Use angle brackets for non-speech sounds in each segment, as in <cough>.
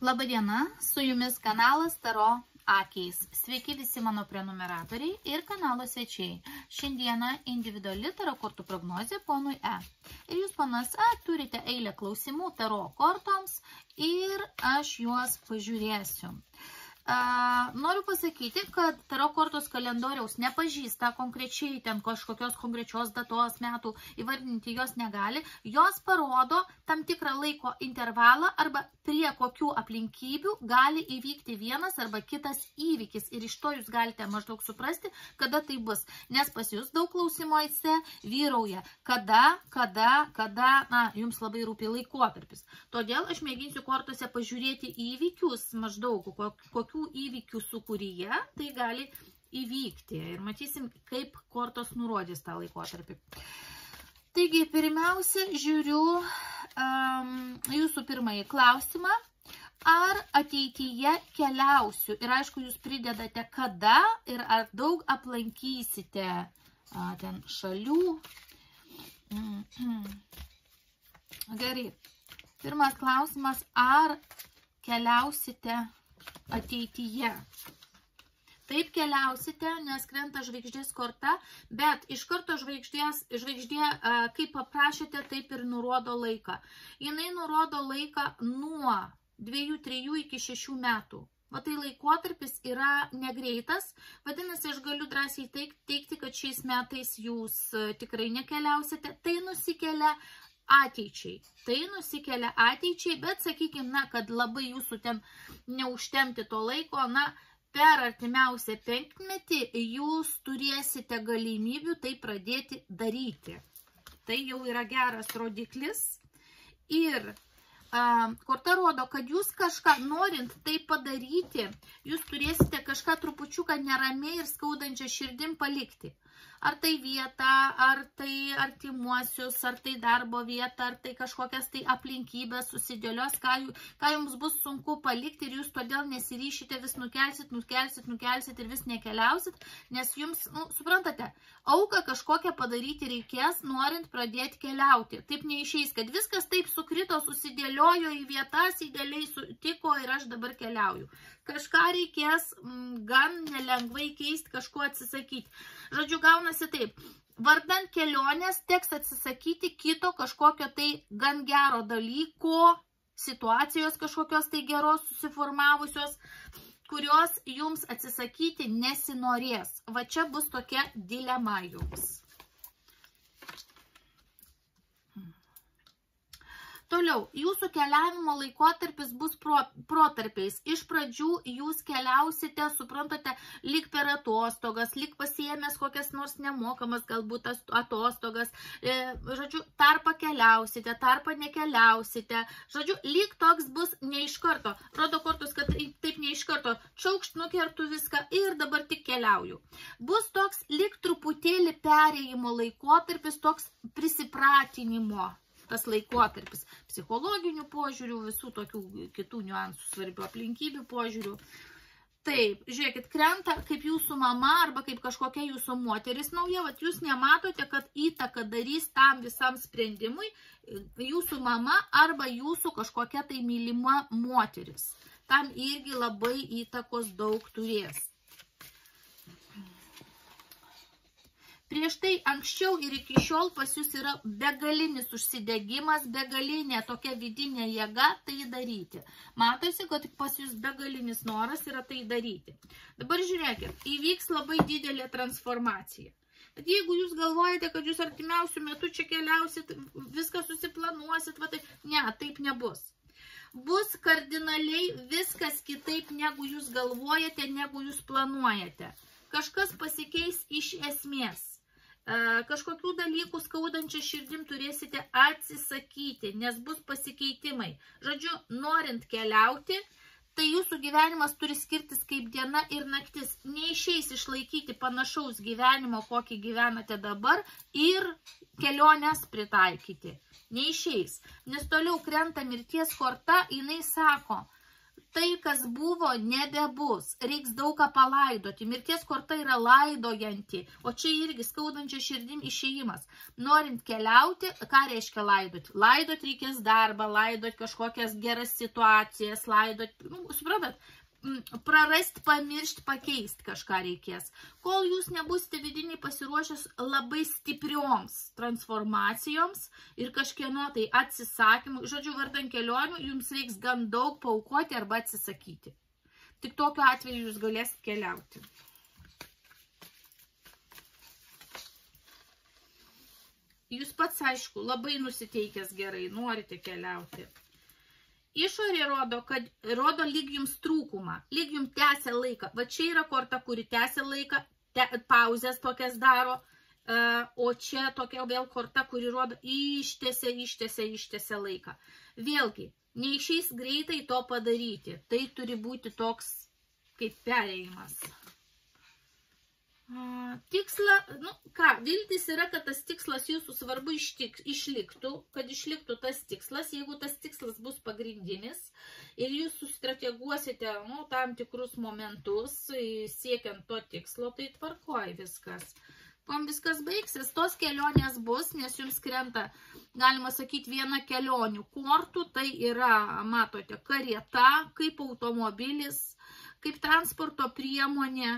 Labadiena, su jumis kanalas Taro Akiais. Sveiki visi mano prenumeratoriai ir kanalo svečiai. Šiandieną individuali taro kortų prognozė ponui E. Ir jūs, ponas E, turite eilę klausimų taro kortoms ir aš juos pažiūrėsiu. Noriu pasakyti, kad taro kortos kalendoriaus nepažįsta konkrečiai ten kažkokios konkrečios datos metų, įvardinti jos negali. Jos parodo tam tikrą laiko intervalą arba prie kokių aplinkybių gali įvykti vienas arba kitas įvykis. Ir iš to jūs galite maždaug suprasti, kada tai bus. Nes pas jūs daug klausimuose vyrauja, kada, kada, kada, na, jums labai rūpi laikotarpis. Todėl aš mėginsiu kortose pažiūrėti įvykius maždaug, kokių tokių įvykių sukūryje tai gali įvykti. Ir matysim, kaip kortos nurodys tą laikotarpį. Taigi, pirmiausia, žiūriu um, jūsų pirmąjį klausimą. Ar ateityje keliausiu? Ir aišku, jūs pridedate kada ir ar daug aplankysite a, ten šalių. Mm <clears throat> -hmm. Gerai. Pirmas klausimas, ar keliausite ateityje. Taip keliausite, nes krenta žvaigždės korta, bet iš karto žvaigždės, žvaigždė, kaip paprašėte, taip ir nurodo laiką. Jinai nurodo laiką nuo 2-3 iki 6 metų. O tai laikotarpis yra negreitas, vadinasi, aš galiu drąsiai teikti, kad šiais metais jūs tikrai nekeliausite. Tai nusikelia ateičiai. Tai nusikelia ateičiai, bet sakykime, na, kad labai jūsų ten neužtemti to laiko, na, per artimiausią penkmetį jūs turėsite galimybių tai pradėti daryti. Tai jau yra geras rodiklis. Ir a, korta rodo, kad jūs kažką norint tai padaryti, jūs turėsite kažką trupučiuką neramiai ir skaudančią širdim palikti ar tai vietą, ar tai artimuosius, ar tai darbo vietą, ar tai kažkokias tai aplinkybės susidėlios, ką, ką jums bus sunku palikti ir jūs todėl nesiryšite, vis nukelsit, nukelsit, nukelsit ir vis nekeliausit, nes jums, nu, suprantate, auką kažkokią padaryti reikės, norint pradėti keliauti. Taip neišeis, kad viskas taip sukrito, susidėliojo į vietas, idealiai sutiko ir aš dabar keliauju kažką reikės mm, gan nelengvai keisti, kažko atsisakyti. Žodžiu, gaunasi taip. Vardant kelionės teks atsisakyti kito kažkokio tai gan gero dalyko, situacijos kažkokios tai geros susiformavusios, kurios jums atsisakyti nesinorės. Va čia bus tokia dilema jums. Toliau, jūsų keliavimo laikotarpis bus pro, protarpiais. Iš pradžių jūs keliausite, suprantate, lyg per atostogas, lyg pasiemęs kokias nors nemokamas galbūt atostogas. E, žodžiu, tarpą keliausite, tarpą nekeliausite. Žodžiu, lyg toks bus ne iš karto. Rodo kortus, kad taip ne iš karto. Čiaukšt nukertų viską ir dabar tik keliauju. Bus toks lyg truputėlį perėjimo laikotarpis, toks prisipratinimo tas laikotarpis psichologinių požiūrių, visų tokių kitų niuansų svarbių aplinkybių požiūrių. Taip, žiūrėkit, krenta kaip jūsų mama arba kaip kažkokia jūsų moteris nauja, vat jūs nematote, kad įtaka darys tam visam sprendimui jūsų mama arba jūsų kažkokia tai mylima moteris. Tam irgi labai įtakos daug turės. Prieš tai anksčiau ir iki šiol pas jūs yra begalinis užsidegimas, begalinė tokia vidinė jėga tai daryti. Matosi, kad pas jūs begalinis noras yra tai daryti. Dabar žiūrėkit, įvyks labai didelė transformacija. Bet jeigu jūs galvojate, kad jūs artimiausių metų čia keliausit, viską susiplanuosit, va tai ne, taip nebus. Bus kardinaliai viskas kitaip, negu jūs galvojate, negu jūs planuojate. Kažkas pasikeis iš esmės kažkokių dalykų skaudančią širdim turėsite atsisakyti, nes bus pasikeitimai. Žodžiu, norint keliauti, tai jūsų gyvenimas turi skirtis kaip diena ir naktis. Neišeis išlaikyti panašaus gyvenimo, kokį gyvenate dabar ir keliones pritaikyti. Neišeis. Nes toliau krenta mirties korta, jinai sako, tai, kas buvo, nebebus. Reiks daug ką palaidoti. Mirties korta yra laidojanti, o čia irgi skaudančia širdim išėjimas. Norint keliauti, ką reiškia laidoti? Laidot reikės darbą, laidot kažkokias geras situacijas, laidot, nu, suprantat, prarast, pamiršti, pakeisti kažką reikės. Kol jūs nebusite vidiniai pasiruošęs labai stiprioms transformacijoms ir kažkieno tai atsisakymų, žodžiu, vardan kelionių, jums reiks gan daug paukoti arba atsisakyti. Tik tokiu atveju jūs galėsite keliauti. Jūs pats, aišku, labai nusiteikęs gerai, norite keliauti. Išorė rodo, kad rodo lyg jums trūkumą, lyg jums tęsia laiką. Va čia yra korta, kuri tęsia laiką, te, pauzės tokias daro, uh, o čia tokia vėl korta, kuri rodo ištėsia, ištėsia, ištėsia laiką. Vėlgi, neišeis greitai to padaryti. Tai turi būti toks kaip perėjimas. Tiksla, nu ką, viltis yra, kad tas tikslas jūsų svarbu ištik, išliktų, kad išliktų tas tikslas, jeigu tas tikslas bus pagrindinis ir jūs sustrateguosite nu, tam tikrus momentus siekiant to tikslo, tai tvarkoj viskas. Kom viskas baigsis, tos kelionės bus, nes jums krenta, galima sakyti, viena kelionių kortų, tai yra, matote, karieta, kaip automobilis, kaip transporto priemonė,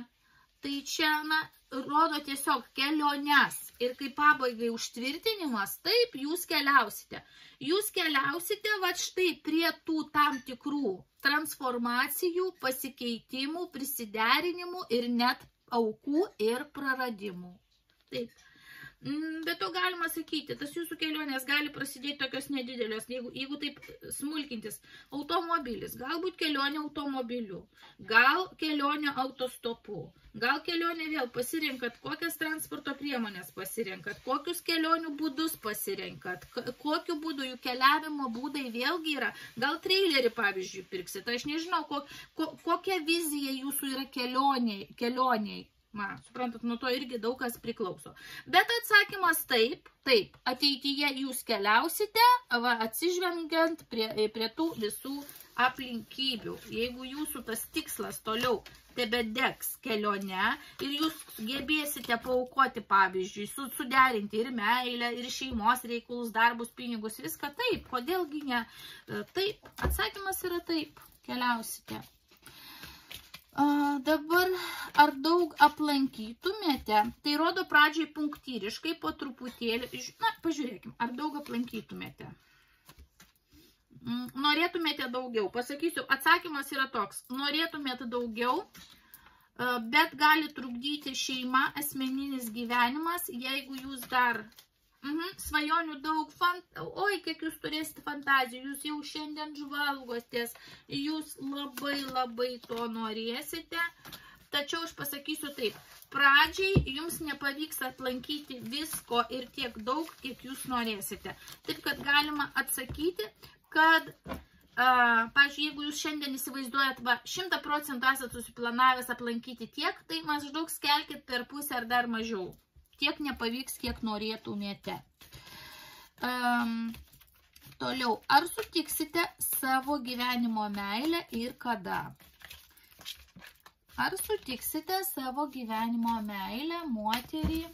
Tai čia, na, rodo tiesiog keliones. Ir kaip pabaigai užtvirtinimas, taip, jūs keliausite. Jūs keliausite, va štai, prie tų tam tikrų transformacijų, pasikeitimų, prisiderinimų ir net aukų ir praradimų. Taip. Mm, bet to galima sakyti, tas jūsų kelionės gali prasidėti tokios nedidelės, jeigu, jeigu taip smulkintis. Automobilis, galbūt kelionė automobiliu, gal kelionė autostopu, gal kelionė vėl pasirinkat, kokias transporto priemonės pasirinkat, kokius kelionių būdus pasirinkat, kokiu būdu jų keliavimo būdai vėlgi yra. Gal trailerį, pavyzdžiui, pirksit, aš nežinau, ko, ko, kokia vizija jūsų yra kelioniai. kelioniai Na, suprantat, nuo to irgi daug kas priklauso. Bet atsakymas taip, taip, ateityje jūs keliausite, va, atsižvengiant prie, prie tų visų aplinkybių. Jeigu jūsų tas tikslas toliau tebedegs kelionę ir jūs gebėsite paukoti, pavyzdžiui, su, suderinti ir meilę, ir šeimos reikalus, darbus, pinigus, viską taip, kodėlgi ne? Taip, atsakymas yra taip, keliausite. Dabar, ar daug aplankytumėte, tai rodo pradžiai punktyriškai, po truputėlį, na, pažiūrėkim, ar daug aplankytumėte. Mm, norėtumėte daugiau, pasakysiu, atsakymas yra toks, norėtumėte daugiau, bet gali trukdyti šeima, asmeninis gyvenimas, jeigu jūs dar Mhm, svajonių daug, fant... oi, kiek jūs turėsite fantazijų, jūs jau šiandien žvalgotės, jūs labai labai to norėsite, tačiau aš pasakysiu taip, pradžiai jums nepavyks atlankyti visko ir tiek daug, kiek jūs norėsite. Taip, kad galima atsakyti, kad pavyzdžiui, jeigu jūs šiandien įsivaizduojat, va, 100 procentų esate susiplanavęs aplankyti tiek, tai maždaug skelkit per pusę ar dar mažiau tiek nepavyks, kiek norėtumėte. Um, toliau, ar sutiksite savo gyvenimo meilę ir kada? Ar sutiksite savo gyvenimo meilę, moterį,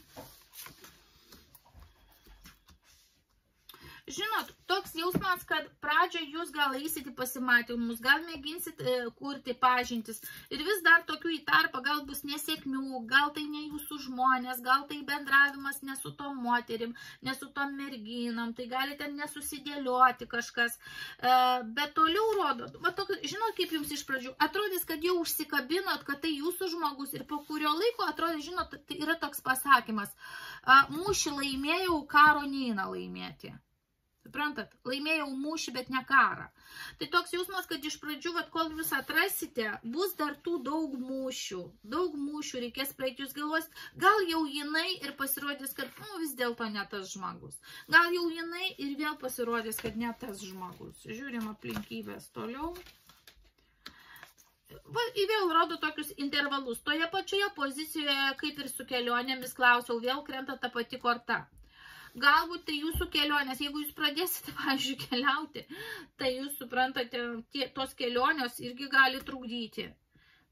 žinot, toks jausmas, kad pradžioje jūs gal eisit į pasimatymus, gal mėginsit e, kurti pažintis ir vis dar tokių į tarpą gal bus nesėkmių, gal tai ne jūsų žmonės, gal tai bendravimas ne su tom moterim, ne su tom merginam, tai galite nesusidėlioti kažkas, e, bet toliau rodo, va, tokia, žinot, kaip jums iš pradžių, atrodys, kad jau užsikabinot, kad tai jūsų žmogus ir po kurio laiko atrodys, žinot, tai yra toks pasakymas, mūšį laimėjau, karo neina laimėti. Suprantat, laimėjau mūšį, bet ne karą. Tai toks jausmas, kad iš pradžių, vat, kol jūs atrasite, bus dar tų daug mūšių. Daug mūšių reikės praeiti, jūs galvos, gal jau jinai ir pasirodys, kad nu, vis dėlto ne tas žmogus. Gal jau jinai ir vėl pasirodys, kad ne tas žmogus. Žiūrim aplinkybės toliau. Va, vėl rodo tokius intervalus. Toje pačioje pozicijoje, kaip ir su kelionėmis, klausiau, vėl krenta ta pati korta Galbūt tai jūsų kelionės, jeigu jūs pradėsite, <laughs> pavyzdžiui, keliauti, tai jūs suprantate, tie, tos kelionės irgi gali trukdyti.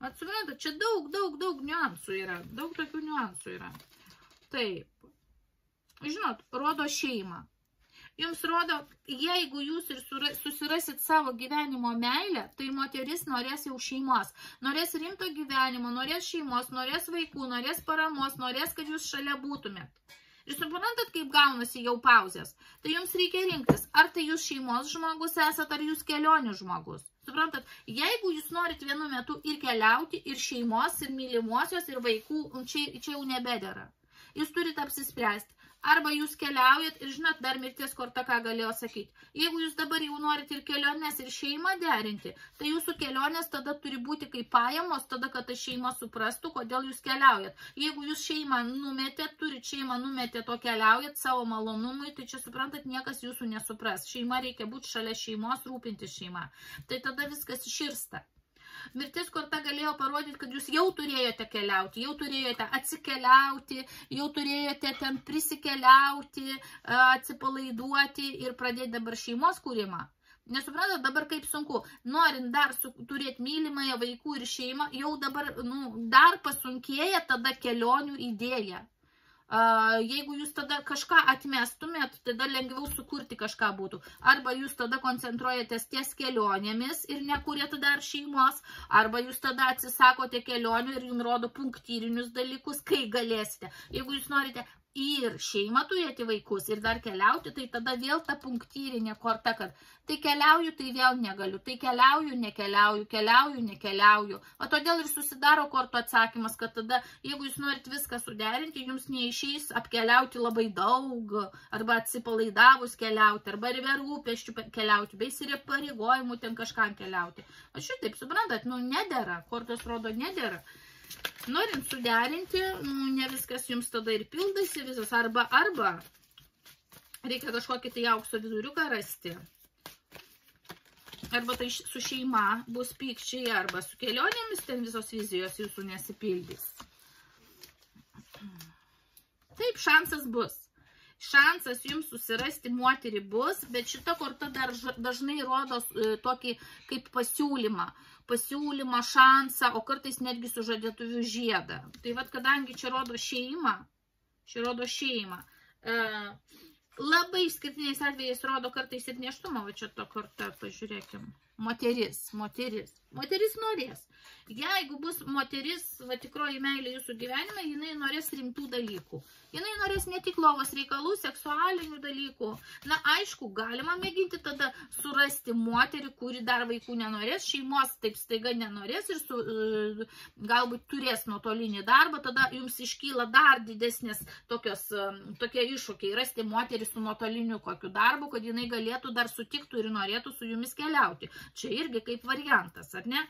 Mat, suprantate, čia daug, daug, daug niuansų yra, daug tokių niuansų yra. Taip. Žinot, rodo šeimą. Jums rodo, jeigu jūs ir susirasit savo gyvenimo meilę, tai moteris norės jau šeimos. Norės rimto gyvenimo, norės šeimos, norės vaikų, norės paramos, norės, kad jūs šalia būtumėt. Ir suprantat, kaip gaunasi jau pauzės. Tai jums reikia rinktis, ar tai jūs šeimos žmogus esat, ar jūs kelionių žmogus. Suprantat, jeigu jūs norit vienu metu ir keliauti, ir šeimos, ir mylimosios, ir vaikų, čia, čia jau nebedėra. Jūs turite apsispręsti arba jūs keliaujat ir žinot, dar mirties korta ką galėjo sakyti. Jeigu jūs dabar jau norit ir kelionės, ir šeimą derinti, tai jūsų kelionės tada turi būti kaip pajamos, tada, kad ta šeima suprastų, kodėl jūs keliaujat. Jeigu jūs šeimą numetėt, turit šeimą numetėt, o keliaujat savo malonumui, tai čia suprantat, niekas jūsų nesupras. Šeima reikia būti šalia šeimos, rūpintis šeima. Tai tada viskas iširsta. Mirtis korta galėjo parodyti, kad jūs jau turėjote keliauti, jau turėjote atsikeliauti, jau turėjote ten prisikeliauti, atsipalaiduoti ir pradėti dabar šeimos kūrimą. Nesuprantat dabar kaip sunku, norint dar su, turėti mylimąją vaikų ir šeimą, jau dabar nu, dar pasunkėja tada kelionių idėja. Jeigu jūs tada kažką atmestumėt, tada lengviau sukurti kažką būtų. Arba jūs tada koncentruojatės ties kelionėmis ir nekūrėt dar šeimos, arba jūs tada atsisakote kelionių ir jums rodo punktyrinius dalykus, kai galėsite. Jeigu jūs norite ir šeimą turėti vaikus ir dar keliauti, tai tada vėl ta punktyrinė korta, kad tai keliauju, tai vėl negaliu, tai keliauju, nekeliauju, keliauju, nekeliauju. O todėl ir susidaro korto atsakymas, kad tada, jeigu jūs norit viską suderinti, jums neišeis apkeliauti labai daug, arba atsipalaidavus keliauti, arba ir rūpeščių keliauti, bei ir pareigojimų ten kažkam keliauti. O šitaip, suprantat, nu nedėra, kortos rodo nedėra. Norint suderinti, nu, ne viskas jums tada ir pildasi visas, arba, arba reikia kažkokį tai aukso viduriuką rasti. Arba tai su šeima bus pykčiai, arba su kelionėmis ten visos vizijos jūsų nesipildys. Taip, šansas bus. Šansas jums susirasti moterį bus, bet šita korta dar dažnai rodo e, tokį kaip pasiūlymą pasiūlymą, šansą, o kartais netgi sužadėtuvių žiedą. Tai vad, kadangi čia rodo šeimą, čia rodo šeimą, e, labai išskirtiniais atvejais rodo kartais ir neštumą, va čia to kortą, pažiūrėkim, moteris, moteris, moteris norės. Jeigu bus moteris, va tikroji meilė jūsų gyvenime, jinai norės rimtų dalykų. Jinai norės ne tik lovos reikalų, seksualinių dalykų. Na, aišku, galima mėginti tada surasti moterį, kuri dar vaikų nenorės, šeimos taip staiga nenorės ir su, e, galbūt turės nuotolinį darbą, tada jums iškyla dar didesnės tokios, e, tokie iššūkiai rasti moterį su nuotoliniu kokiu darbu, kad jinai galėtų dar sutiktų ir norėtų su jumis keliauti. Čia irgi kaip variantas, ar ne?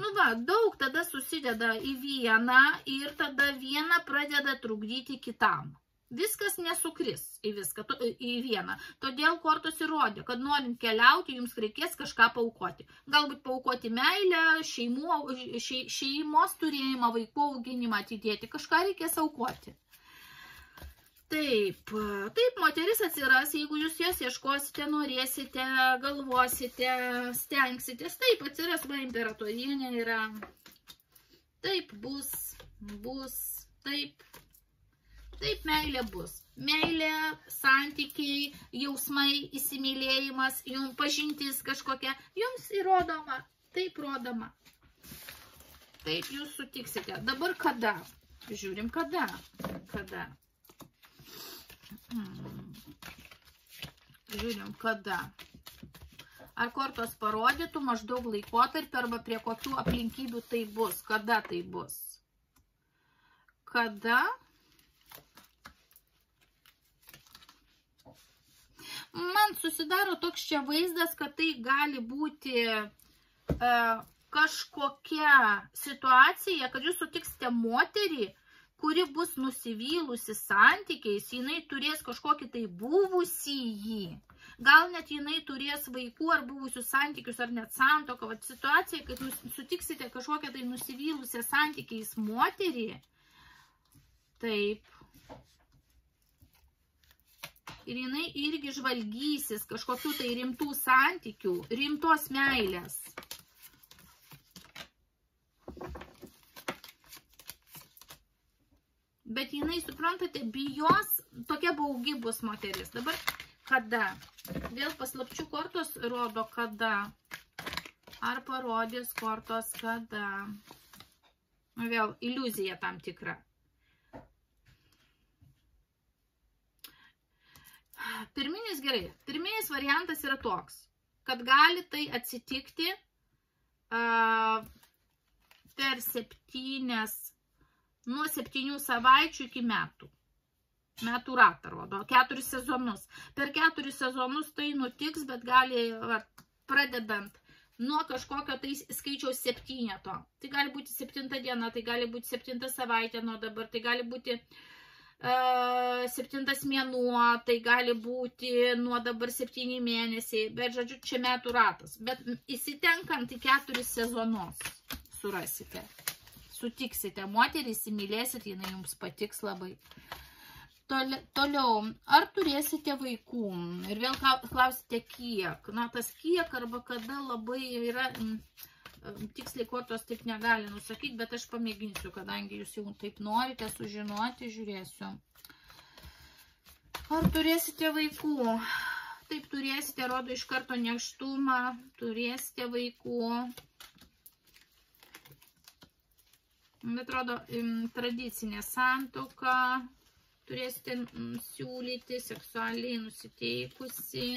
Nu va, daug tada susideda į vieną ir tada vieną pradeda trukdyti kitam. Viskas nesukris į viską, į vieną. Todėl kortos įrodė, kad norint keliauti, jums reikės kažką paukoti. Galbūt paukoti meilę, šeimų, še, šeimos turėjimą, vaikų auginimą atidėti. Kažką reikės aukoti. Taip, taip, moteris atsiras, jeigu jūs jos ieškosite, norėsite, galvosite, stengsitės, taip, atsiras va imperatorienė yra, taip, bus, bus, taip, taip, meilė bus. Meilė, santykiai, jausmai, įsimylėjimas, jums pažintis kažkokia, jums įrodoma, taip rodoma. Taip, jūs sutiksite. Dabar kada? Žiūrim kada. Kada. Hmm. Žiūrim, kada. Ar kortos parodytų maždaug laikotarpį arba prie kokių aplinkybių tai bus, kada tai bus. Kada man susidaro toks čia vaizdas, kad tai gali būti e, kažkokia situacija, kad jūs sutiksite moterį, kuri bus nusivylusi santykiais, jinai turės kažkokį tai buvusį jį. Gal net jinai turės vaikų ar buvusius santykius, ar net santoką. Vat situacija, kad sutiksite kažkokią tai nusivylusią santykiais moterį. Taip. Ir jinai irgi žvalgysis kažkokių tai rimtų santykių, rimtos meilės. Bet jinai, suprantate, bijos, tokia baugi bus moteris. Dabar kada? Vėl paslapčių kortos rodo kada. Ar parodys kortos kada? Vėl iliuzija tam tikra. Pirminis gerai. Pirminis variantas yra toks, kad gali tai atsitikti uh, per septynės, nuo septynių savaičių iki metų. Metų ratą rodo, keturis sezonus. Per keturis sezonus tai nutiks, bet gali, va, pradedant nuo kažkokio tai skaičiaus septyneto. Tai gali būti septinta diena, tai gali būti septinta savaitė nuo dabar, tai gali būti uh, septintas mėnuo, tai gali būti nuo dabar septyni mėnesiai, bet žodžiu, čia metų ratas. Bet įsitenkant į keturis sezonus surasite, sutiksite, moterį įsimylėsit, jinai jums patiks labai. Toliau, ar turėsite vaikų? Ir vėl klausite, kiek. Na, tas kiek arba kada labai yra, tiksliai kortos taip negali nusakyti, bet aš pamėginsiu, kadangi jūs jau taip norite sužinoti, žiūrėsiu. Ar turėsite vaikų? Taip turėsite, rodo iš karto neštumą, turėsite vaikų. Atrodo, tradicinė santoka, turėsite siūlyti seksualiai nusiteikusi,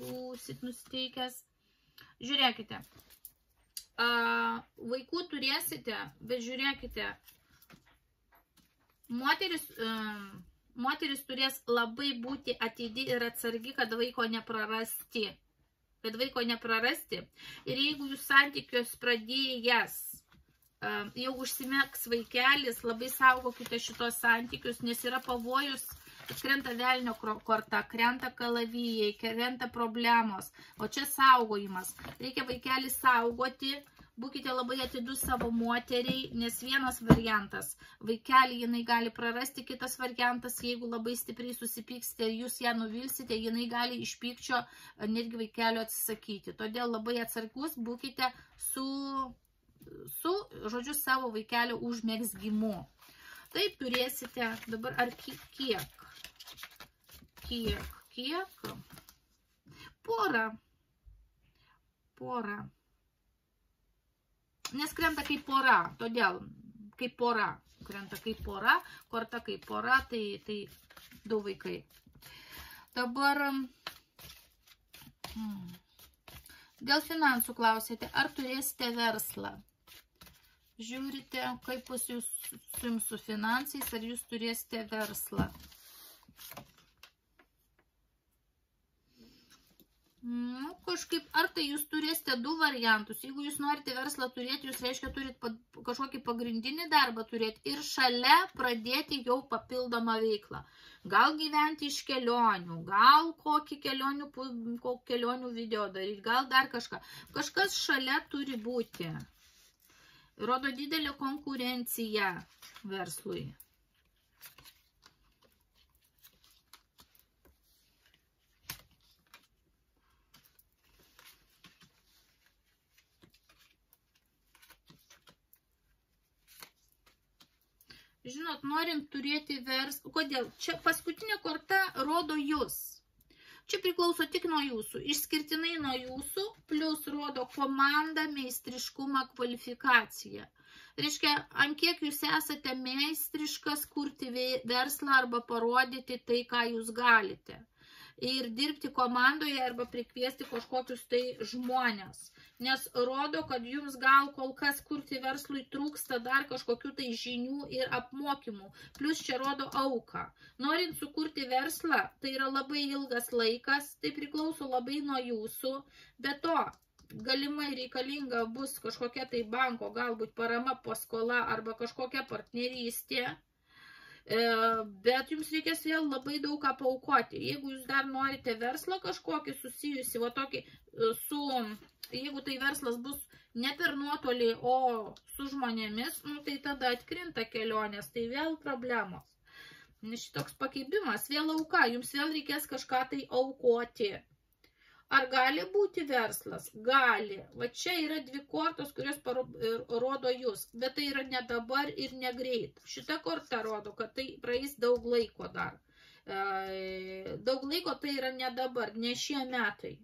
būsit nusiteikęs. Žiūrėkite, vaikų turėsite, bet žiūrėkite, moteris, moteris turės labai būti atidi ir atsargi, kad vaiko neprarasti. Kad vaiko neprarasti. Ir jeigu jūs santykius pradėjęs jau užsimeks vaikelis, labai saugokite šitos santykius, nes yra pavojus, krenta velnio korta, krenta kalavijai, krenta problemos, o čia saugojimas. Reikia vaikelį saugoti, būkite labai atidus savo moteriai, nes vienas variantas, vaikelį jinai gali prarasti, kitas variantas, jeigu labai stipriai susipyksite ir jūs ją nuvilsite, jinai gali iš pykčio netgi vaikelio atsisakyti. Todėl labai atsargus būkite su su, žodžiu, savo vaikelio užmėgsgimu. Taip turėsite dabar ar kiek? Kiek? Kiek? Porą. Porą. Nes krenta kaip pora, todėl kaip pora. Krenta kaip pora, korta kaip pora, tai, tai du vaikai. Dabar... Hmm. Dėl finansų klausėte, ar turėsite verslą? Žiūrite, kaip bus jūs, su finansais, ar jūs turėsite verslą. Nu, kažkaip, ar tai jūs turėsite du variantus. Jeigu jūs norite verslą turėti, jūs reiškia turit kažkokį pagrindinį darbą turėti ir šalia pradėti jau papildomą veiklą. Gal gyventi iš kelionių, gal kokį kelionių, kokį kelionių video daryti, gal dar kažką. Kažkas šalia turi būti rodo didelę konkurenciją verslui. Žinot, norint turėti verslą, kodėl? Čia paskutinė korta rodo jūs. Čia priklauso tik nuo jūsų, išskirtinai nuo jūsų, plus rodo komandą, meistriškumą, kvalifikaciją. Reiškia, ant kiek jūs esate meistriškas kurti verslą arba parodyti tai, ką jūs galite. Ir dirbti komandoje arba prikviesti kažkokius tai žmonės nes rodo, kad jums gal kol kas kurti verslui trūksta dar kažkokių tai žinių ir apmokymų. Plus čia rodo auką. Norint sukurti verslą, tai yra labai ilgas laikas, tai priklauso labai nuo jūsų. Be to, galimai reikalinga bus kažkokia tai banko, galbūt parama paskola arba kažkokia partnerystė. E, bet jums reikės vėl labai daug ką paukoti. Jeigu jūs dar norite verslą kažkokį susijusi, va tokį e, su jeigu tai verslas bus ne per nuotolį, o su žmonėmis, nu, tai tada atkrinta kelionės, tai vėl problemos. Nes šitoks pakeibimas, vėl auka, jums vėl reikės kažką tai aukoti. Ar gali būti verslas? Gali. Va čia yra dvi kortos, kurios rodo jūs, bet tai yra ne dabar ir ne greit. Šita korta rodo, kad tai praeis daug laiko dar. E, daug laiko tai yra ne dabar, ne šie metai.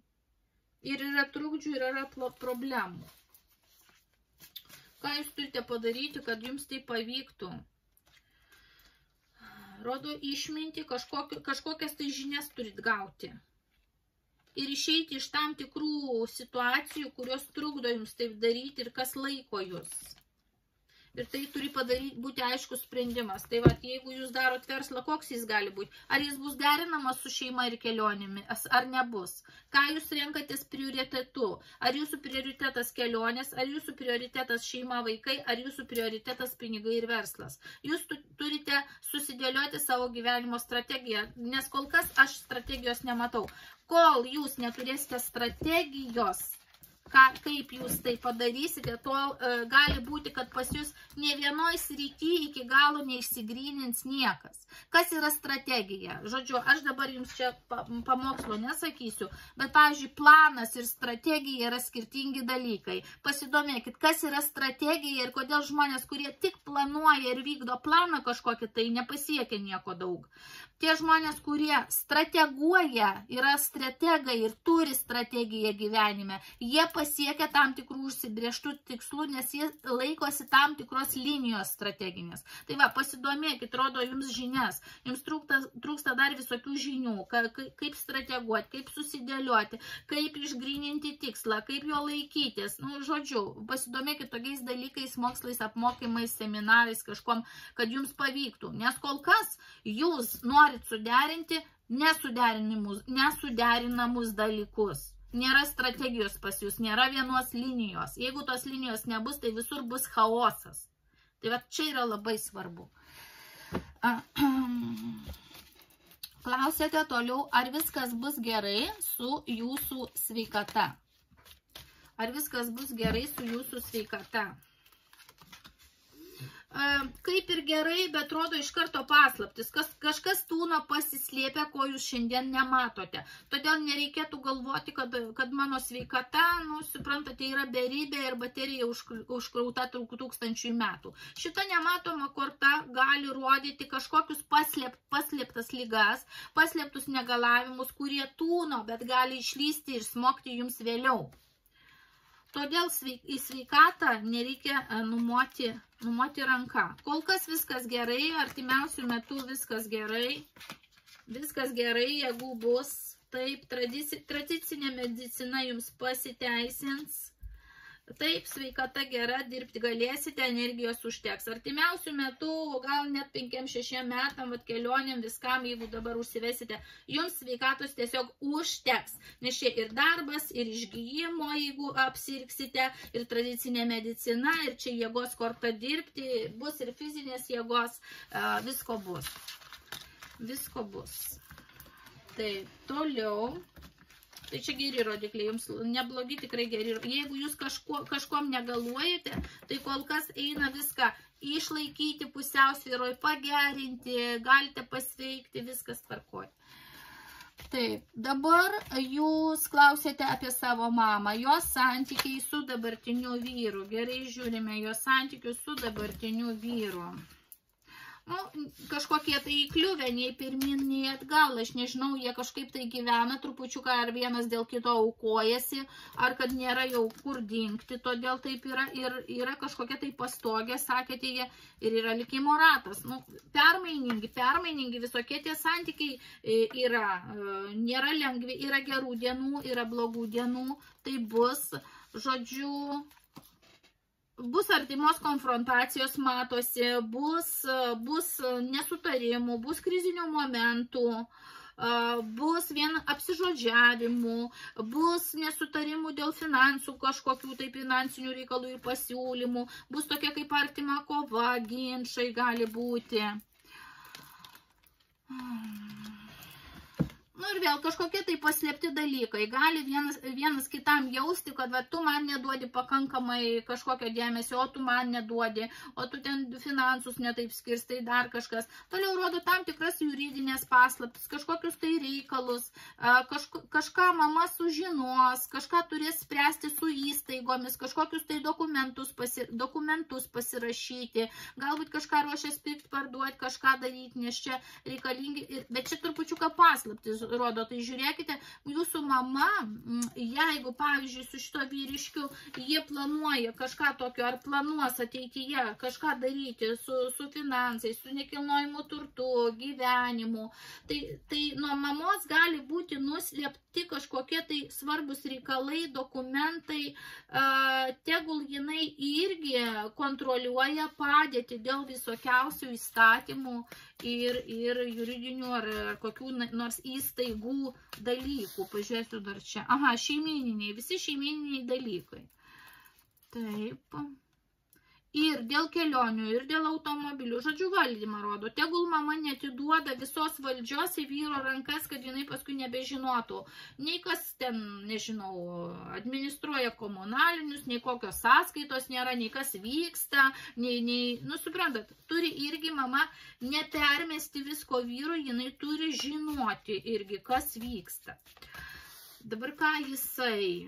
Ir yra trukdžių, ir yra problemų. Ką jūs turite padaryti, kad jums tai pavyktų? Rodo išminti, kažkokias tai žinias turit gauti. Ir išeiti iš tam tikrų situacijų, kurios trukdo jums taip daryti ir kas laiko jūs ir tai turi padaryti, būti aiškus sprendimas. Tai va, jeigu jūs darot verslą, koks jis gali būti? Ar jis bus derinamas su šeima ir kelionėmis, ar nebus? Ką jūs renkatės prioritetu? Ar jūsų prioritetas kelionės, ar jūsų prioritetas šeima, vaikai, ar jūsų prioritetas pinigai ir verslas? Jūs turite susidėlioti savo gyvenimo strategiją, nes kol kas aš strategijos nematau. Kol jūs neturėsite strategijos, ką, kaip jūs tai padarysite, tol e, gali būti, kad pas jūs ne vienoj srity iki galo neišsigrynins niekas. Kas yra strategija? Žodžiu, aš dabar jums čia pamokslo nesakysiu, bet, pavyzdžiui, planas ir strategija yra skirtingi dalykai. Pasidomėkit, kas yra strategija ir kodėl žmonės, kurie tik planuoja ir vykdo planą kažkokį, tai nepasiekia nieko daug. Tie žmonės, kurie strateguoja, yra strategai ir turi strategiją gyvenime, jie pasiekia tam tikrų užsibrieštų tikslų, nes jie laikosi tam tikros linijos strateginės. Tai va, pasidomėkit, rodo jums žinias, jums trūksta, trūksta dar visokių žinių, ka, kaip strateguoti, kaip susidėlioti, kaip išgrininti tikslą, kaip jo laikytis. Nu, žodžiu, pasidomėkit tokiais dalykais, mokslais, apmokymais, seminarais, kažkom, kad jums pavyktų. Nes kol kas jūs norit suderinti nesuderinamus, dalykus nėra strategijos pas jūs, nėra vienos linijos. Jeigu tos linijos nebus, tai visur bus chaosas. Tai va čia yra labai svarbu. <clears throat> Klausėte toliau, ar viskas bus gerai su jūsų sveikata. Ar viskas bus gerai su jūsų sveikata kaip ir gerai, bet rodo iš karto paslaptis. Kas, kažkas tūno pasislėpia, ko jūs šiandien nematote. Todėl nereikėtų galvoti, kad, kad mano sveikata, nu, suprantate, yra beribė ir baterija už, užkrauta tūkstančių metų. Šita nematoma korta gali rodyti kažkokius paslėp, paslėptas lygas, paslėptus negalavimus, kurie tūno, bet gali išlysti ir smokti jums vėliau. Todėl į sveikatą nereikia e, numoti, numoti ranką. Kol kas viskas gerai, artimiausių metų viskas gerai. Viskas gerai, jeigu bus taip, tradicinė medicina jums pasiteisins Taip, sveikata gera, dirbti galėsite, energijos užteks. Artimiausių metų, gal net 5-6 metam, vat, kelionėm, viskam, jeigu dabar užsivesite, jums sveikatos tiesiog užteks. Nes čia ir darbas, ir išgyjimo, jeigu apsirksite, ir tradicinė medicina, ir čia jėgos korta dirbti, bus ir fizinės jėgos, visko bus. Visko bus. Tai toliau. Tai čia geri rodikliai, jums neblogi tikrai geri. Jeigu jūs kažko, kažkom negaluojate, tai kol kas eina viską išlaikyti pusiausvyroj, pagerinti, galite pasveikti, viskas tvarkoja. Taip, dabar jūs klausėte apie savo mamą, jos santykiai su dabartiniu vyru. Gerai žiūrime jos santykius su dabartiniu vyru nu, kažkokie tai įkliuvę, nei pirmin, nei atgal, aš nežinau, jie kažkaip tai gyvena trupučiuką, ar vienas dėl kito aukojasi, ar kad nėra jau kur dinkti, todėl taip yra, ir yra kažkokia tai pastogė, sakėte jie, ir yra likimo ratas. Nu, permainingi, permainingi visokie tie santykiai e, yra, e, nėra lengvi, yra gerų dienų, yra blogų dienų, tai bus, žodžiu, bus artimos konfrontacijos matosi, bus, bus nesutarimų, bus krizinių momentų, bus vien apsižodžiavimų, bus nesutarimų dėl finansų, kažkokių tai finansinių reikalų ir pasiūlymų, bus tokia kaip artima kova, ginčiai gali būti. Nu ir vėl kažkokie tai paslėpti dalykai. Gali vienas, vienas kitam jausti, kad va, tu man neduodi pakankamai kažkokio dėmesio, o tu man neduodi, o tu ten finansus netaip skirstai dar kažkas. Toliau rodo tam tikras juridinės paslaptis, kažkokius tai reikalus, kažko, kažką mama sužinos, kažką turės spręsti su įstaigomis, kažkokius tai dokumentus, pasi, dokumentus pasirašyti, galbūt kažką ruošiasi pirkti, parduoti, kažką daryti, nes čia reikalingi, bet čia trupučiuką paslaptis rodo. Tai žiūrėkite, jūsų mama, jeigu, pavyzdžiui, su šito vyriškiu jie planuoja kažką tokio, ar planuos ateityje kažką daryti su, su finansais, su nekilnojimu turtu, gyvenimu, tai, tai nuo mamos gali būti nuslėpti kažkokie tai svarbus reikalai, dokumentai, tegul jinai irgi kontroliuoja padėti dėl visokiausių įstatymų ir, ir juridinių ar, ar kokių nors įstaigų dalykų. Pažiūrėsiu dar čia. Aha, šeimininiai, visi šeimininiai dalykai. Taip ir dėl kelionių, ir dėl automobilių. Žodžiu, valdymą rodo. Tegul mama netiduoda visos valdžios į vyro rankas, kad jinai paskui nebežinotų. Nei kas ten, nežinau, administruoja komunalinius, nei kokios sąskaitos nėra, nei kas vyksta, nei, nei, nu, suprantat, turi irgi mama nepermesti visko vyro, jinai turi žinoti irgi, kas vyksta. Dabar ką jisai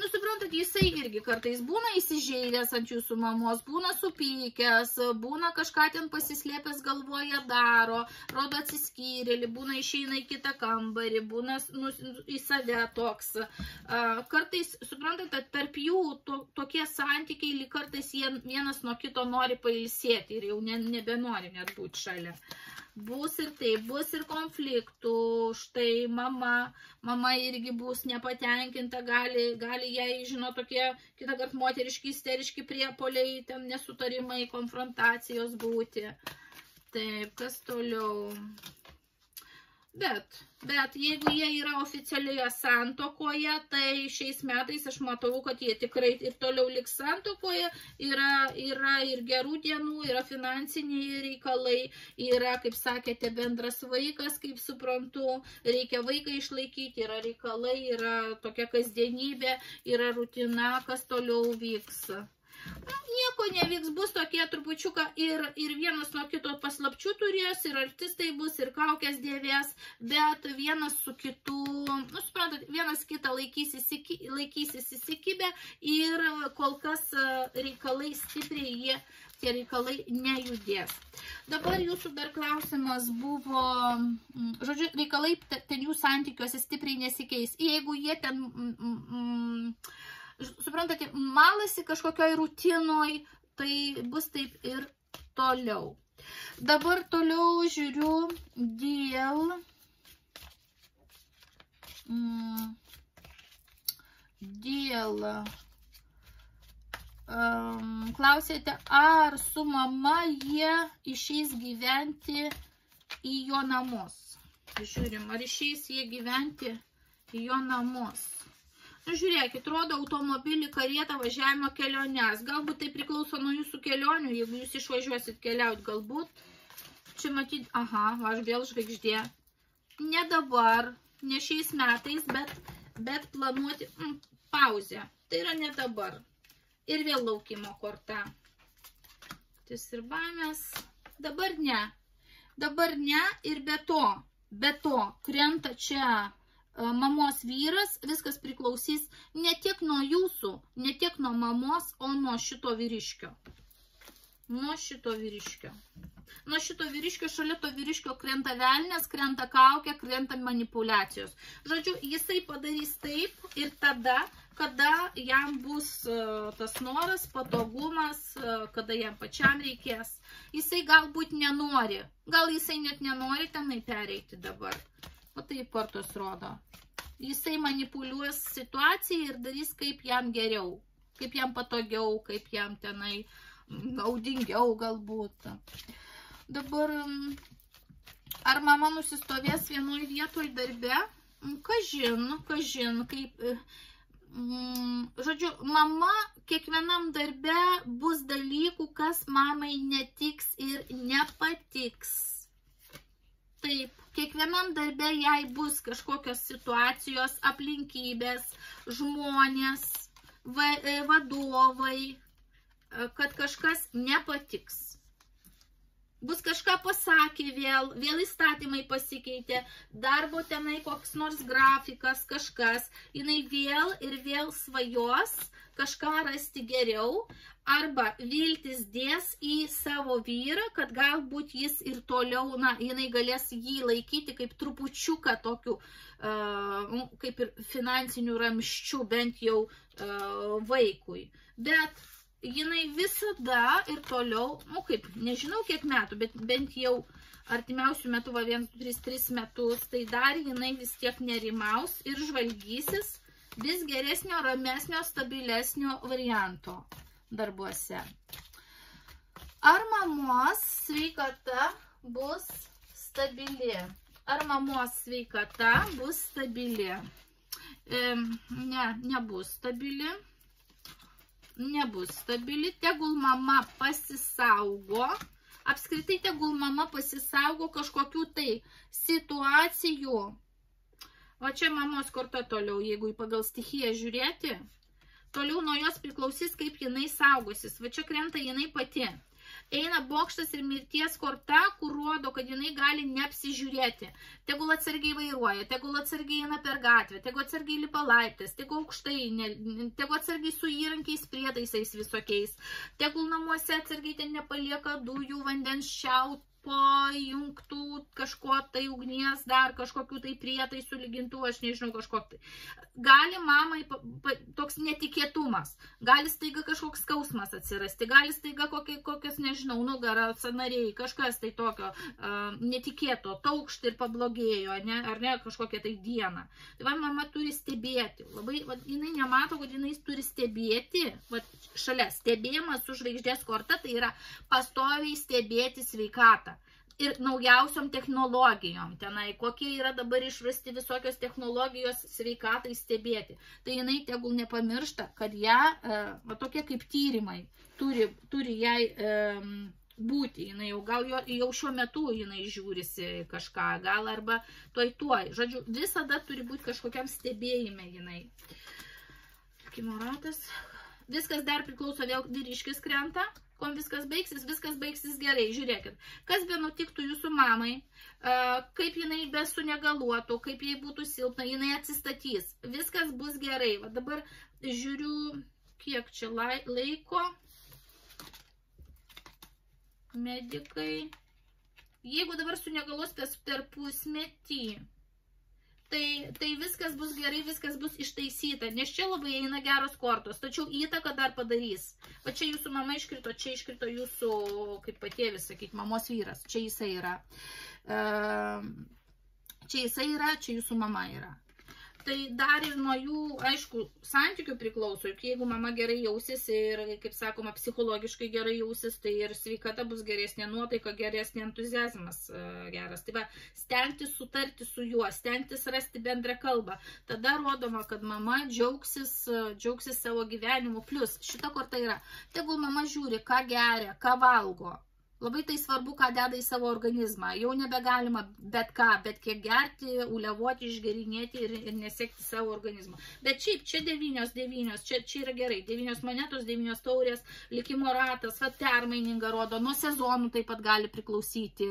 Nu, suprantat, jisai irgi kartais būna įsižeidęs ant jūsų mamos, būna supykęs, būna kažką ten pasislėpęs galvoje daro, rodo atsiskyrėlį, būna išeina į kitą kambarį, būna nu, į save toks. Kartais, suprantat, tarp jų to, tokie santykiai, lyg kartais jie vienas nuo kito nori pailsėti ir jau ne, nebenori net būti šalia bus ir taip, bus ir konfliktų, štai mama, mama irgi bus nepatenkinta, gali, gali jai, žino, tokie, kitą kartą moteriški, isteriški priepoliai, ten nesutarimai, konfrontacijos būti. Taip, kas toliau? Bet, bet jeigu jie yra oficialioje santokoje, tai šiais metais aš matau, kad jie tikrai ir toliau liks santokoje, yra, yra ir gerų dienų, yra finansiniai reikalai, yra, kaip sakėte, bendras vaikas, kaip suprantu, reikia vaiką išlaikyti, yra reikalai, yra tokia kasdienybė, yra rutina, kas toliau vyks. Nu, nieko nevyks, bus tokie trupučiuką ir, ir vienas nuo kito paslapčių turės, ir artistai bus, ir kaukės dėvės, bet vienas su kitu, nu, suprantat, vienas kitą laikysis, laikysis įsikibę ir kol kas e, reikalai stipriai jie tie reikalai nejudės. Dabar jūsų dar klausimas buvo, žodžiu, reikalai ten jų santykiuose stipriai nesikeis. Jeigu jie ten... Mm, mm, suprantate, malasi kažkokioj rutinoj, tai bus taip ir toliau. Dabar toliau žiūriu dėl... Mm, dėl... Um, klausėte, ar su mama jie išeis gyventi į jo namus. Žiūrim, ar išeis jie gyventi į jo namus. Nu, žiūrėkit, rodo automobilį, karietą, važiavimo keliones. Galbūt tai priklauso nuo jūsų kelionių, jeigu jūs išvažiuosit keliauti, galbūt. Čia matyt, aha, aš vėl žvaigždė. Ne dabar, ne šiais metais, bet, bet planuoti mm, pauzę. Tai yra ne dabar. Ir vėl laukimo korta. Tas ir baimės. Dabar ne. Dabar ne ir be to, be to krenta čia mamos vyras, viskas priklausys ne tiek nuo jūsų, ne tiek nuo mamos, o nuo šito vyriškio. Nuo šito vyriškio. Nuo šito vyriškio, šalia to vyriškio krenta velnės, krenta kaukė, krenta manipulacijos. Žodžiu, jisai padarys taip ir tada, kada jam bus tas noras, patogumas, kada jam pačiam reikės. Jisai galbūt nenori, gal jisai net nenori tenai pereiti dabar. Taip kortos rodo. Jisai manipuliuos situaciją ir darys kaip jam geriau, kaip jam patogiau, kaip jam tenai naudingiau galbūt. Dabar, ar mama nusistovės vienoj vietoj darbe? Kažin, kažin, kaip, žodžiu, mama kiekvienam darbe bus dalykų, kas mamai netiks ir nepatiks Taip, kiekvienam darbė jai bus kažkokios situacijos, aplinkybės, žmonės, va, e, vadovai, e, kad kažkas nepatiks. Bus kažką pasakė vėl, vėl įstatymai pasikeitė, darbo tenai koks nors grafikas, kažkas, jinai vėl ir vėl svajos kažką rasti geriau, arba viltis dės į savo vyrą, kad galbūt jis ir toliau, na, jinai galės jį laikyti kaip trupučiuką tokiu, uh, kaip ir finansinių ramščių bent jau uh, vaikui. Bet jinai visada ir toliau, nu kaip, nežinau kiek metų, bet bent jau artimiausių metų, va 1, 3, 3 metus, tai dar jinai vis tiek nerimaus ir žvalgysis vis geresnio, ramesnio, stabilesnio varianto darbuose. Ar mamos sveikata bus stabili? Ar mamos sveikata bus stabili? E, ne, nebus stabili nebus stabili, tegul mama pasisaugo, apskritai tegul mama pasisaugo kažkokių tai situacijų. O čia mamos korta toliau, jeigu pagal stichiją žiūrėti, toliau nuo jos priklausys, kaip jinai saugosis. Va čia krenta jinai pati eina bokštas ir mirties korta, kur rodo, kad jinai gali neapsižiūrėti. Tegul atsargiai vairuoja, tegul atsargiai eina per gatvę, tegul atsargiai lipa laiptės, tegul aukštai, ne, tegul atsargiai su įrankiais prietaisais visokiais, tegul namuose atsargiai ten nepalieka dujų, vandens šiaut, pajungtų kažko tai ugnies, dar kažkokių tai prietaisų lygintų, aš nežinau, kažkok tai. Gali mamai pa, pa, toks netikėtumas, gali staiga kažkoks skausmas atsirasti, gali staiga kokie, kokios, nežinau, nugara, sanariai, kažkas tai tokio uh, netikėto, taukšti ir pablogėjo, ne, ar ne, kažkokią tai dieną. Tai va, mama turi stebėti, labai, va, jinai nemato, kad jinai turi stebėti, va, šalia stebėjimas su žvaigždės korta, tai yra pastoviai stebėti sveikatą ir naujausiom technologijom tenai, kokie yra dabar išrasti visokios technologijos sveikatai stebėti. Tai jinai tegul nepamiršta, kad ją, e, va tokie kaip tyrimai, turi, turi jai e, būti, jinai jau gal jo, jau šiuo metu jinai žiūrisi kažką, gal arba toj tuoj. Žodžiu, visada turi būti kažkokiam stebėjime jinai. Kimoratas. Viskas dar priklauso, vėl vyriškis krenta, kuom viskas baigsis, viskas baigsis gerai. Žiūrėkit, kas be nutiktų jūsų mamai, kaip jinai be sunegaluotų, kaip jai būtų silpna, jinai atsistatys. Viskas bus gerai. Va dabar žiūriu, kiek čia laiko. Medikai. Jeigu dabar sunegaluos per pusmetį, tai, tai viskas bus gerai, viskas bus ištaisyta, nes čia labai eina geros kortos, tačiau įtaką dar padarys. Va čia jūsų mama iškrito, čia iškrito jūsų, kaip patėvis, sakyt, mamos vyras, čia jisai yra. Ehm, čia jisai yra, čia jūsų mama yra tai dar ir nuo jų, aišku, santykių priklauso. Juk jeigu mama gerai jausis ir, kaip sakoma, psichologiškai gerai jausis, tai ir sveikata bus geresnė nuotaika, geresnė entuzijazmas e, geras. Tai va, stengtis sutarti su juo, stengtis rasti bendrą kalbą. Tada rodoma, kad mama džiaugsis, e, džiaugsis savo gyvenimu. Plus, šita korta yra, tegul mama žiūri, ką geria, ką valgo Labai tai svarbu, ką deda į savo organizmą. Jau nebegalima bet ką, bet kiek gerti, uliavoti, išgerinėti ir, ir nesiekti savo organizmą. Bet šiaip, čia devynios, devynios, čia, čia yra gerai. Devynios monetos, devynios taurės, likimo ratas, va, permaininga rodo. Nuo sezonų taip pat gali priklausyti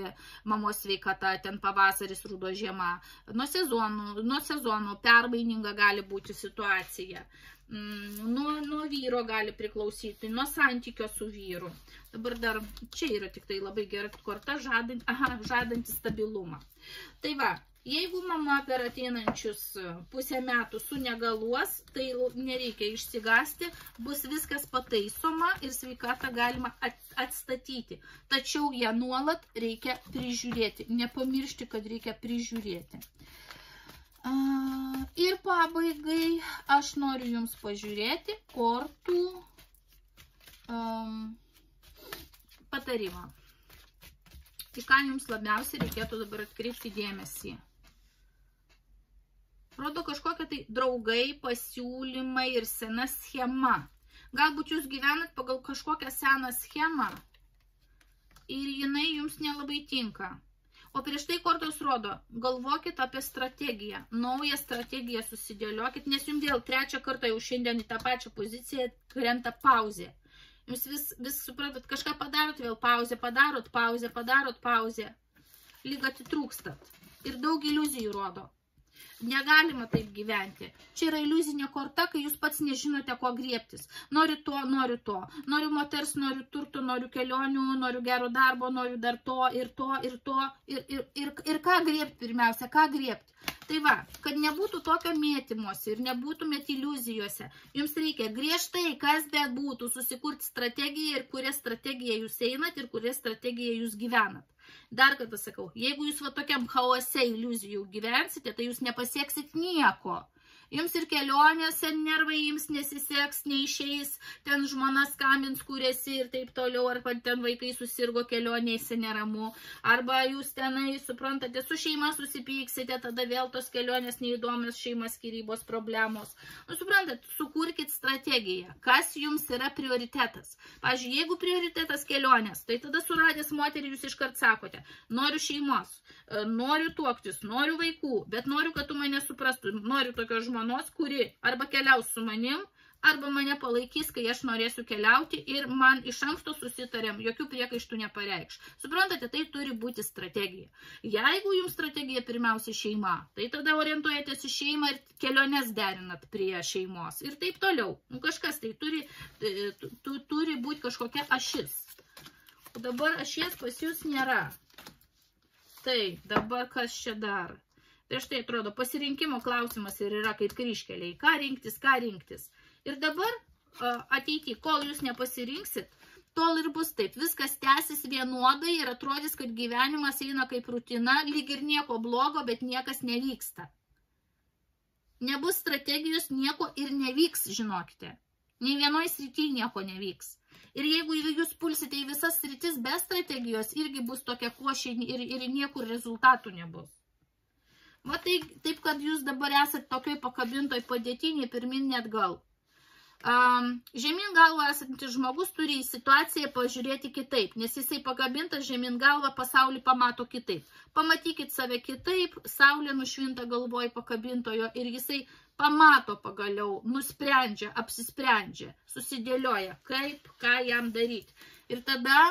mamos sveikata, ten pavasaris, rudo žiema. Nuo sezonų, nuo sezonų permaininga gali būti situacija. Nuo, nuo vyro gali priklausyti, nuo santykio su vyru. Dabar dar čia yra tik tai labai gera korta, žadant, aha, žadanti stabilumą. Tai va, jeigu mama per ateinančius pusę metų sunegaluos, tai nereikia išsigasti, bus viskas pataisoma ir sveikatą galima atstatyti. Tačiau ją nuolat reikia prižiūrėti. Nepamiršti, kad reikia prižiūrėti. Ir pabaigai aš noriu jums pažiūrėti kortų um, patarimą. Tai ką jums labiausiai reikėtų dabar atkreipti dėmesį. Rodo kažkokia tai draugai, pasiūlymai ir sena schema. Galbūt jūs gyvenat pagal kažkokią seną schemą ir jinai jums nelabai tinka. O prieš tai kortos rodo, galvokit apie strategiją, naują strategiją susidėliokit, nes jums dėl trečią kartą jau šiandien į tą pačią poziciją krenta pauzė. Jūs vis, vis suprantat, kažką padarot, vėl pauzė, padarot pauzę, padarot pauzę. Lyg atitrūkstat. Ir daug iliuzijų rodo. Negalima taip gyventi. Čia yra iliuzinė korta, kai jūs pats nežinote, ko griebtis. Noriu to, noriu to. Noriu moters, noriu turto, noriu kelionių, noriu gero darbo, noriu dar to ir to ir to. Ir, ir, ir, ir ką griebti pirmiausia, ką griebti. Tai va, kad nebūtų tokio mėtymosi ir nebūtumėt iliuzijose, jums reikia griežtai, kas bet būtų, susikurti strategiją ir kurią strategiją jūs einat ir kurią strategiją jūs gyvenat. Dar kartą sakau, jeigu jūs va tokiam chaose iliuzijų gyvensite, tai jūs nepasieksit nieko. Jums ir kelionėse nervai jums nesiseks, neišeis, ten žmona skambins, kūrėsi ir taip toliau, arba ten vaikai susirgo kelionėse neramu, arba jūs tenai, suprantate, su šeima susipyksite, tada vėl tos kelionės neįdomios šeimas skirybos problemos. Nu, suprantate, sukurkit strategiją, kas jums yra prioritetas. Pavyzdžiui, jeigu prioritetas kelionės, tai tada suradęs moterį jūs iškart sakote, noriu šeimos, noriu tuoktis, noriu vaikų, bet noriu, kad tu mane suprastų, noriu tokio žmonos žmonos, kuri arba keliaus su manim, arba mane palaikys, kai aš norėsiu keliauti ir man iš anksto susitarėm, jokių priekaištų nepareikš. Suprantate, tai turi būti strategija. Jeigu jums strategija pirmiausia šeima, tai tada orientuojatės į šeimą ir keliones derinat prie šeimos ir taip toliau. Nu, kažkas tai turi, e, tu, turi būti kažkokia ašis. O dabar ašies pas jūs nėra. Tai, dabar kas čia dar? Tai štai atrodo, pasirinkimo klausimas ir yra kaip kryškeliai. Ką rinktis, ką rinktis. Ir dabar ateity, kol jūs nepasirinksit, tol ir bus taip. Viskas tęsis vienodai ir atrodys, kad gyvenimas eina kaip rutina, lyg ir nieko blogo, bet niekas nevyksta. Nebus strategijos, nieko ir nevyks, žinokite. Nei vienoj srityje nieko nevyks. Ir jeigu jūs pulsite į visas sritis be strategijos, irgi bus tokia košė ir, ir niekur rezultatų nebus. Va tai, taip, kad jūs dabar esate tokioj pakabintoj padėtiniai pirmin net gal. Um, žemyn galvą esantis žmogus turi į situaciją pažiūrėti kitaip, nes jisai pakabintas žemyn galvą pasaulį pamato kitaip. Pamatykit save kitaip, saulė nušvinta galvoj pakabintojo ir jisai pamato pagaliau, nusprendžia, apsisprendžia, susidėlioja, kaip, ką jam daryti. Ir tada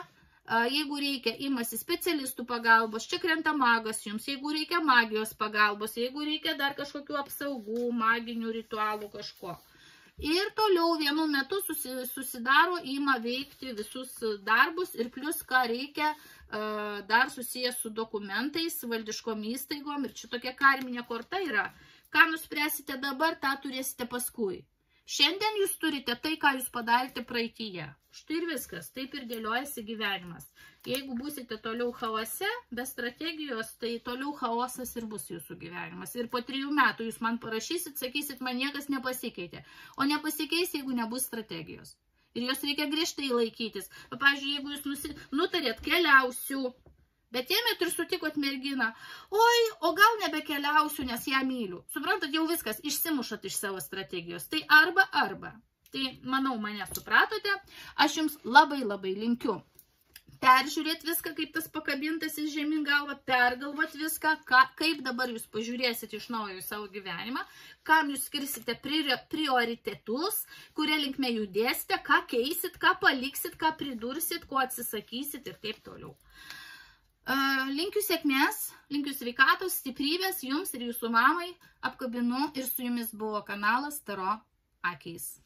Jeigu reikia, imasi specialistų pagalbos, čia krenta magas jums, jeigu reikia magijos pagalbos, jeigu reikia dar kažkokių apsaugų, maginių ritualų kažko. Ir toliau vienu metu susidaro, ima veikti visus darbus ir plus ką reikia dar susijęs su dokumentais, valdiškom įstaigom ir čia tokia karminė korta yra. Ką nuspręsite dabar, tą turėsite paskui. Šiandien jūs turite tai, ką jūs padarėte praeityje. Štai ir viskas, taip ir dėliojasi gyvenimas. Jeigu būsite toliau chaose, be strategijos, tai toliau chaosas ir bus jūsų gyvenimas. Ir po trijų metų jūs man parašysit, sakysit, man niekas nepasikeitė. O nepasikeis, jeigu nebus strategijos. Ir jos reikia griežtai laikytis. Pavyzdžiui, jeigu jūs nusi... nutarėt keliausiu, Bet ėmėt ir sutikot merginą, oi, o gal nebekeliausiu, nes ją myliu. Suprantat, jau viskas, išsimušat iš savo strategijos. Tai arba, arba. Tai, manau, mane supratote. Aš jums labai labai linkiu peržiūrėti viską, kaip tas pakabintas į žemyn galvą, pergalvot viską, ką, kaip dabar jūs pažiūrėsit iš naujo į savo gyvenimą, kam jūs skirsite prioritetus, kurie linkme judėsite, ką keisit, ką paliksit, ką pridursit, ko atsisakysit ir taip toliau. Linkiu sėkmės, linkiu sveikatos, stiprybės jums ir jūsų mamai. Apkabinu ir su jumis buvo kanalas Taro Akiais.